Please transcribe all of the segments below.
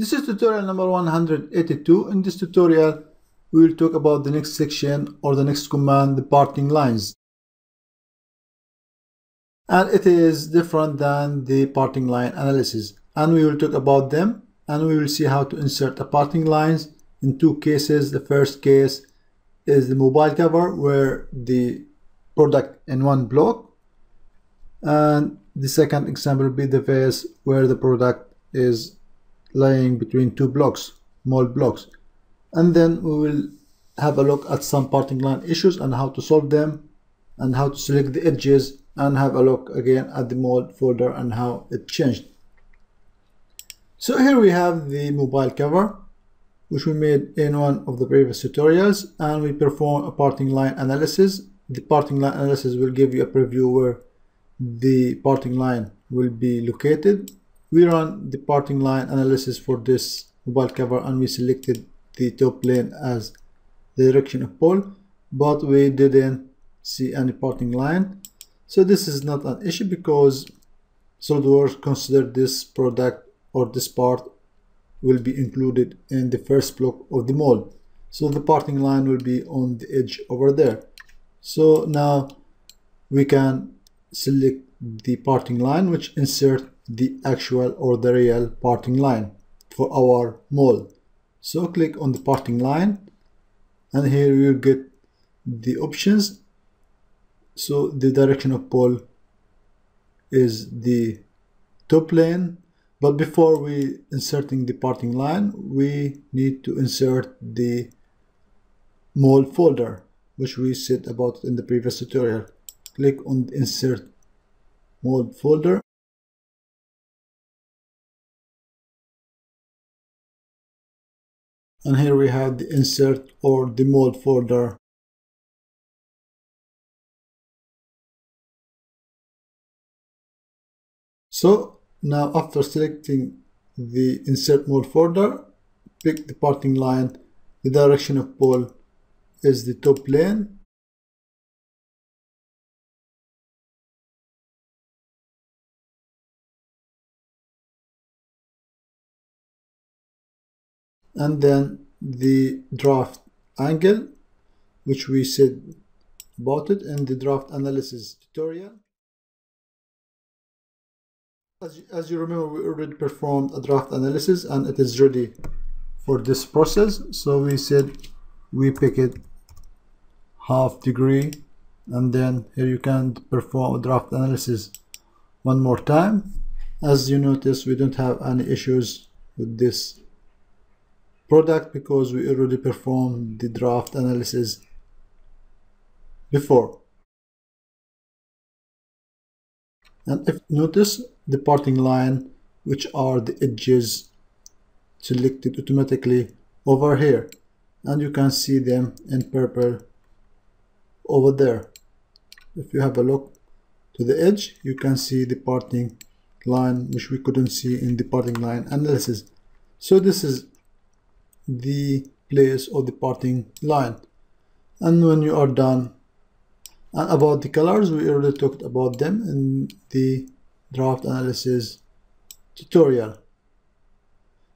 This is tutorial number 182. In this tutorial, we will talk about the next section or the next command, the parting lines. And it is different than the parting line analysis. And we will talk about them and we will see how to insert the parting lines in two cases. The first case is the mobile cover where the product in one block. And the second example will be the vase where the product is lying between two blocks, small blocks. And then we will have a look at some parting line issues and how to solve them and how to select the edges and have a look again at the mold folder and how it changed. So here we have the mobile cover which we made in one of the previous tutorials and we perform a parting line analysis. The parting line analysis will give you a preview where the parting line will be located we run the parting line analysis for this mobile cover and we selected the top plane as the direction of pull but we didn't see any parting line. So this is not an issue because SolidWorks consider this product or this part will be included in the first block of the mold so the parting line will be on the edge over there. So now we can select the parting line which insert the actual or the real parting line for our mold. So click on the parting line and here you get the options. So the direction of pull is the top plane but before we inserting the parting line we need to insert the mold folder which we said about in the previous tutorial click on insert mold folder and here we have the insert or the mold folder. So now after selecting the insert mold folder pick the parting line. The direction of pull is the top plane and then the draft angle which we said about it in the draft analysis tutorial. As you, as you remember we already performed a draft analysis and it is ready for this process. So we said we pick it half degree and then here you can perform a draft analysis one more time. As you notice we don't have any issues with this product because we already performed the draft analysis before. And if notice the parting line which are the edges selected automatically over here and you can see them in purple over there. If you have a look to the edge you can see the parting line which we couldn't see in the parting line analysis. So this is the place of the parting line. And when you are done and about the colors we already talked about them in the draft analysis tutorial.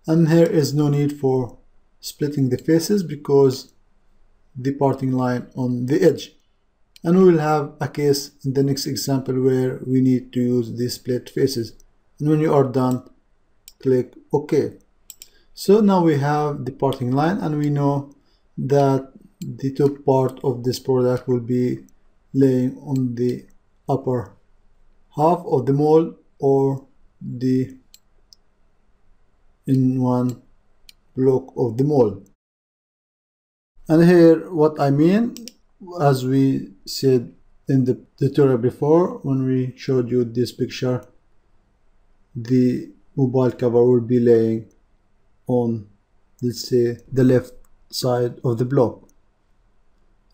And here is no need for splitting the faces because the parting line on the edge. And we will have a case in the next example where we need to use the split faces. And when you are done click OK so now we have the parting line and we know that the top part of this product will be laying on the upper half of the mold or the in one block of the mold. And here what I mean as we said in the tutorial before when we showed you this picture the mobile cover will be laying on let's say uh, the left side of the block.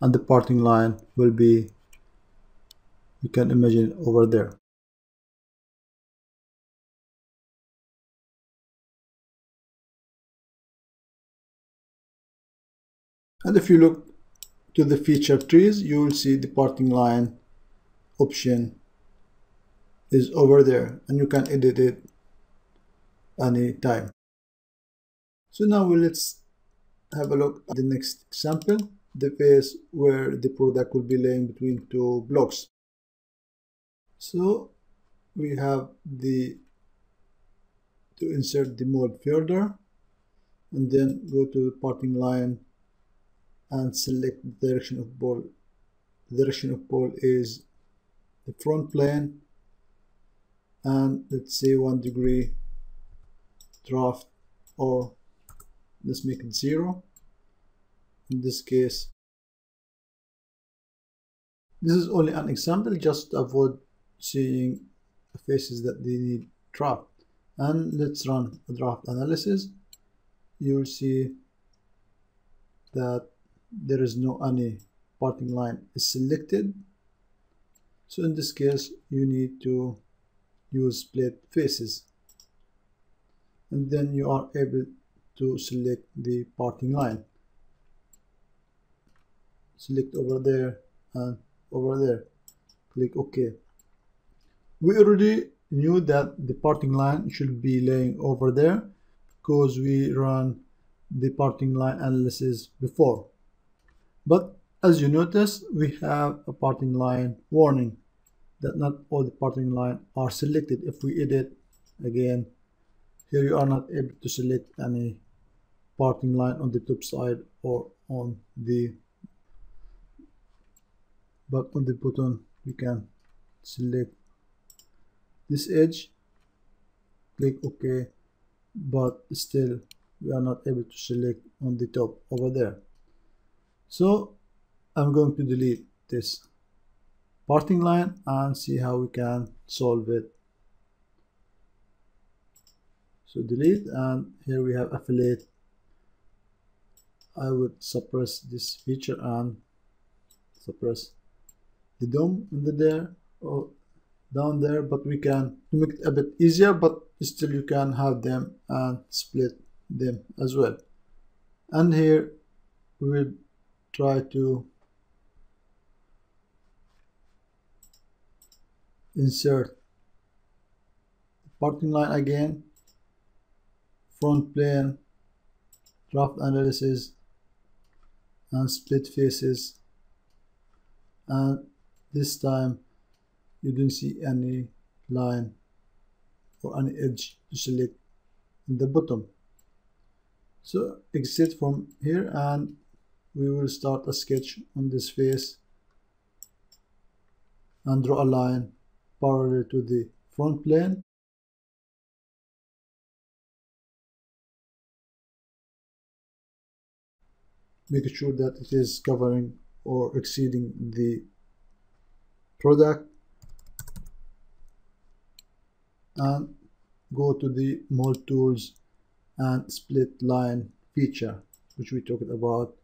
And the parting line will be you can imagine over there. And if you look to the feature trees you will see the parting line option is over there and you can edit it any time So now let's have a look at the next example, the vase where the product will be laying between two blocks. So we have the to insert the mold folder and then go to the parting line and select the direction of pull. The direction of pull is the front plane and let's say one degree draft or let's make it zero. In this case this is only an example just avoid seeing faces that they need draft. And let's run a draft analysis. You'll see that there is no any parting line is selected. So in this case you need to use split faces. And then you are able to select the parting line. Select over there and over there. Click OK. We already knew that the parting line should be laying over there because we run the parting line analysis before. But as you notice we have a parting line warning that not all the parting line are selected. If we edit again here you are not able to select any parting line on the top side or on the but on the bottom we can select this edge click OK but still we are not able to select on the top over there. So I'm going to delete this parting line and see how we can solve it. So delete and here we have a fillet I would suppress this feature and suppress the DOM under there or down there but we can make it a bit easier but still you can have them and split them as well. And here we will try to insert parting line again front plane, draft analysis, and split faces. And this time you don't see any line or any edge to select in the bottom. So exit from here and we will start a sketch on this face and draw a line parallel to the front plane making sure that it is covering or exceeding the product. And go to the mold tools and split line feature which we talked about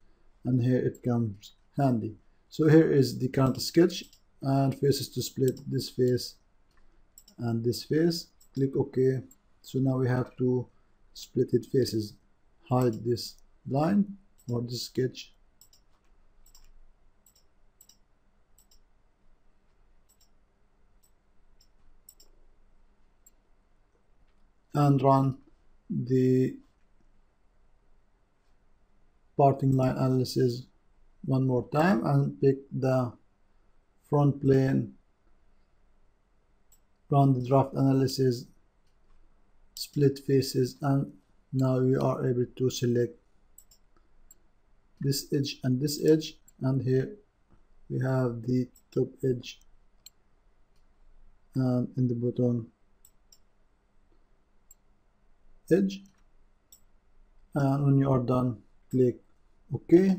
and here it comes handy. So here is the current sketch and faces to split this face and this face. Click ok. So now we have to split it faces. Hide this line or the sketch. And run the parting line analysis one more time and pick the front plane. Run the draft analysis split faces and now we are able to select this edge and this edge and here we have the top edge and in the bottom edge. And when you are done click ok.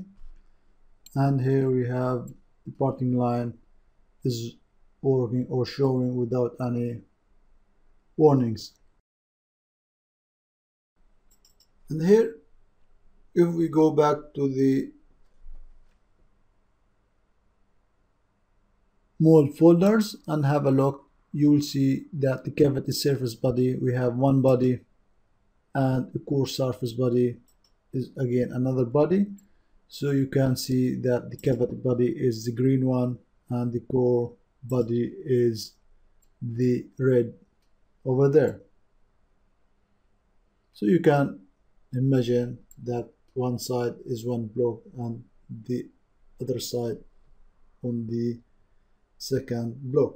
And here we have the parting line is working or showing without any warnings. And here if we go back to the mold folders and have a look you will see that the cavity surface body we have one body and the core surface body is again another body. So you can see that the cavity body is the green one and the core body is the red over there. So you can imagine that one side is one block and the other side on the second block